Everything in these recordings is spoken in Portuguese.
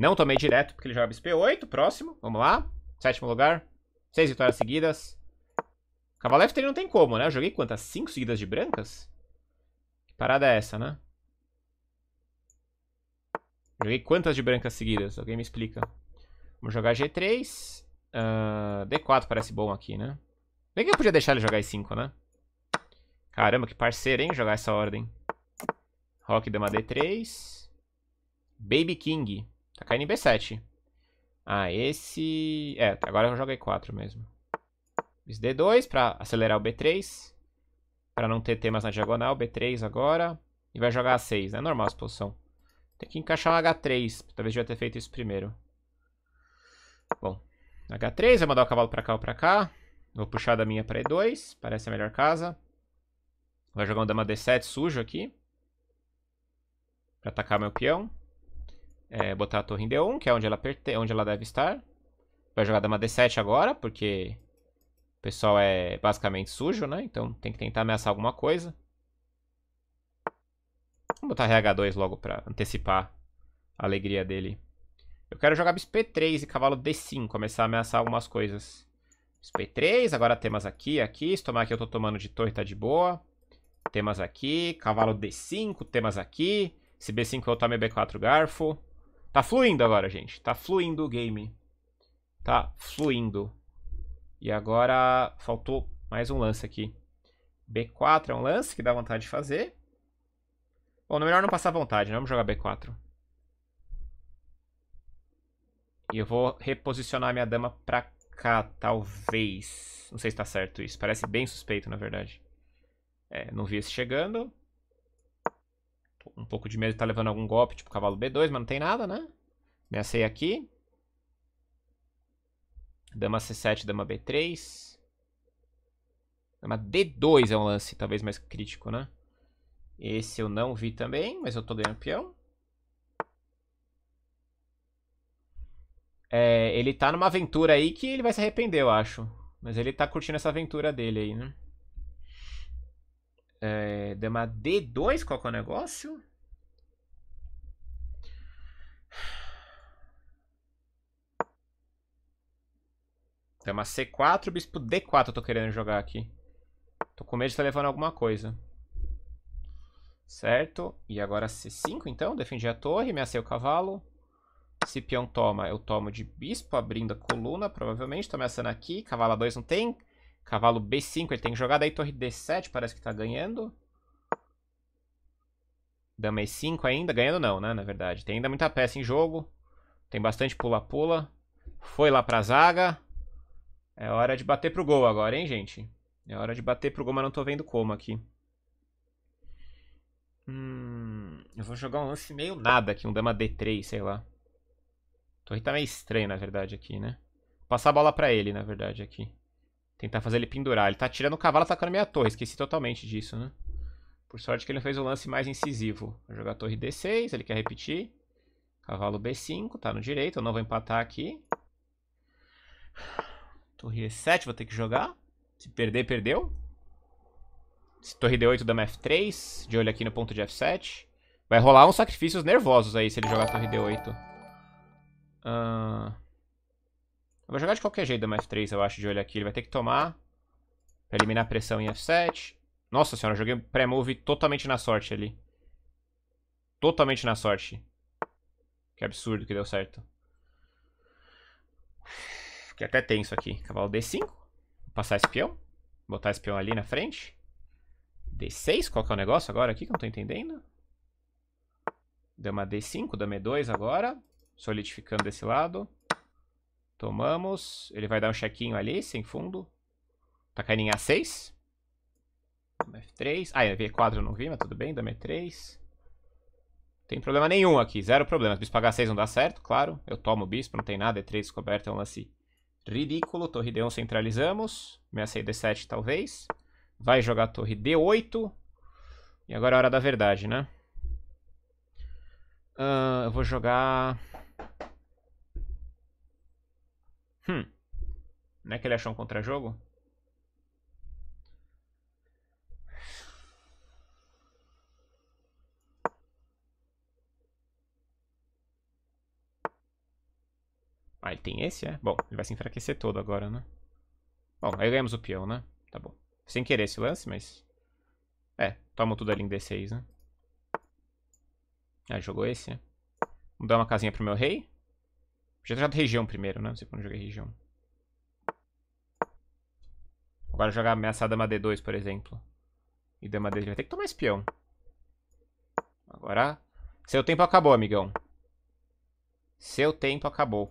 Não tomei direto, porque ele joga bispo 8 próximo. Vamos lá. Sétimo lugar. Seis vitórias seguidas. Cavalo F3 não tem como, né? Eu joguei quantas? Cinco seguidas de brancas? Que parada é essa, né? Joguei quantas de brancas seguidas? Alguém me explica. Vamos jogar G3. Uh, D4 parece bom aqui, né? Bem que eu podia deixar ele jogar E5, né? Caramba, que parceiro, hein? Jogar essa ordem. Rock, dama D3. Baby King. Tá caindo em B7. Ah, esse... É, agora eu jogo E4 mesmo. Bis D2 pra acelerar o B3. Pra não ter temas na diagonal. B3 agora. E vai jogar A6, né? Normal a posição. Tem que encaixar um H3. Talvez devia ter feito isso primeiro. Bom, H3, vai mandar o cavalo pra cá ou pra cá. Vou puxar da minha pra E2. Parece a melhor casa. Vai jogar um dama D7 sujo aqui. Pra atacar meu peão. É, botar a torre em D1, que é onde ela, perte... onde ela deve estar. Vai jogar dama D7 agora, porque o pessoal é basicamente sujo, né? Então tem que tentar ameaçar alguma coisa. Vamos botar RH2 logo pra antecipar a alegria dele. Eu quero jogar bispo P3 e cavalo D5, começar a ameaçar algumas coisas. Bispo P3, agora temas aqui, aqui. Se tomar aqui eu tô tomando de torre, tá de boa. Temas aqui, cavalo D5, temas aqui. Se B5 eu tome B4 garfo. Tá fluindo agora, gente. Tá fluindo o game. Tá fluindo. E agora faltou mais um lance aqui. B4 é um lance que dá vontade de fazer. Bom, no melhor não passar vontade, né? Vamos jogar B4. E eu vou reposicionar minha dama pra cá, talvez. Não sei se tá certo isso. Parece bem suspeito, na verdade. É, não vi esse chegando. Um pouco de medo de estar tá levando algum golpe, tipo cavalo B2, mas não tem nada, né? Ameacei aqui. Dama C7, dama B3. Dama D2 é um lance talvez mais crítico, né? Esse eu não vi também, mas eu tô ganhando peão. É, ele tá numa aventura aí que ele vai se arrepender, eu acho. Mas ele tá curtindo essa aventura dele aí, né? É, dama D2, qual que é o negócio? Dama C4, bispo D4 eu tô querendo jogar aqui. Tô com medo de estar levando alguma coisa. Certo. E agora C5, então. Defendi a torre, ameacei o cavalo. Se peão toma, eu tomo de bispo, abrindo a coluna, provavelmente. Tô ameaçando aqui. Cavalo A2 não tem. Cavalo B5 ele tem que jogar. Daí torre D7 parece que tá ganhando. Dama E5 ainda. Ganhando não, né? Na verdade. Tem ainda muita peça em jogo. Tem bastante pula-pula. Foi lá pra zaga. É hora de bater pro gol agora, hein, gente? É hora de bater pro gol, mas não tô vendo como aqui. Hum, eu vou jogar um lance meio nada aqui, um dama D3, sei lá. Torre tá meio estranho, na verdade, aqui, né? Passar a bola pra ele, na verdade, aqui. Tentar fazer ele pendurar. Ele tá tirando o cavalo atacando a minha torre. Esqueci totalmente disso, né? Por sorte que ele fez o lance mais incisivo. Vou jogar a torre D6, ele quer repetir. Cavalo B5, tá no direito. Eu não vou empatar aqui. Torre E7, vou ter que jogar. Se perder, perdeu. Torre D8, dama F3. De olho aqui no ponto de F7. Vai rolar uns sacrifícios nervosos aí se ele jogar torre D8. Uh... Eu vou jogar de qualquer jeito dama F3, eu acho, de olho aqui. Ele vai ter que tomar. Pra eliminar a pressão em F7. Nossa senhora, eu joguei pré-move totalmente na sorte ali. Totalmente na sorte. Que absurdo que deu certo. Fiquei até tenso aqui. Cavalo D5. Vou passar esse peão. Botar esse peão ali na frente. D6? Qual que é o negócio agora aqui que eu não tô entendendo? Dama D5, dama E2 agora. Solidificando desse lado. Tomamos. Ele vai dar um chequinho ali, sem fundo. Tá caindo em A6. Dama F3. Ah, V4 eu não vi, mas tudo bem. Dama E3. Tem problema nenhum aqui, zero problemas. Bispo H6 não dá certo, claro. Eu tomo o bispo, não tem nada. E3 descoberto é um lance ridículo. Torre D1 centralizamos. Ameacei D7 talvez. Vai jogar torre D8. E agora é a hora da verdade, né? Uh, eu vou jogar... Hum. Não é que ele achou um contra-jogo? Ah, ele tem esse, é? Bom, ele vai se enfraquecer todo agora, né? Bom, aí ganhamos o peão, né? Tá bom. Sem querer esse lance, mas... É, toma tudo ali em D6, né? Ah, jogou esse, né? Vamos dar uma casinha pro meu rei. Já jogado região primeiro, né? Não sei quando joguei região. Agora jogar ameaçada dama D2, por exemplo. E dama D2 vai ter que tomar esse peão. Agora... Seu tempo acabou, amigão. Seu tempo acabou.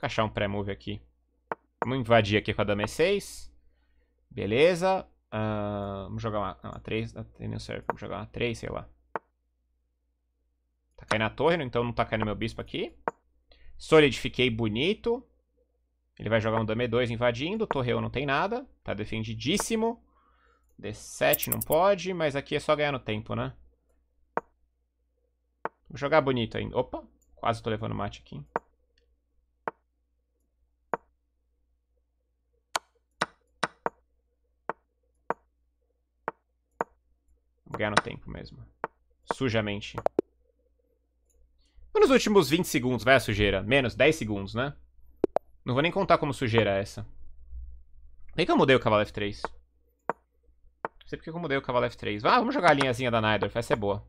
Vou achar um pré-move aqui. Vamos invadir aqui com a dama E6. Beleza. Uh, vamos jogar uma, uma 3. Não certo. Vamos jogar uma 3, sei lá. Tá caindo a torre, então não tá caindo meu bispo aqui. Solidifiquei bonito. Ele vai jogar um dama E2 invadindo. Torreão não tem nada. Tá defendidíssimo. D7 não pode, mas aqui é só ganhar no tempo, né? Vou jogar bonito ainda. Opa, quase tô levando mate aqui. Ganhar no tempo mesmo. Sujamente. Nos últimos 20 segundos, vai a sujeira. Menos, 10 segundos, né? Não vou nem contar como sujeira é essa. Por que eu mudei o cavalo F3? Não sei porque eu mudei o cavalo F3. Ah, vamos jogar a linhazinha da Nidorf, essa é boa.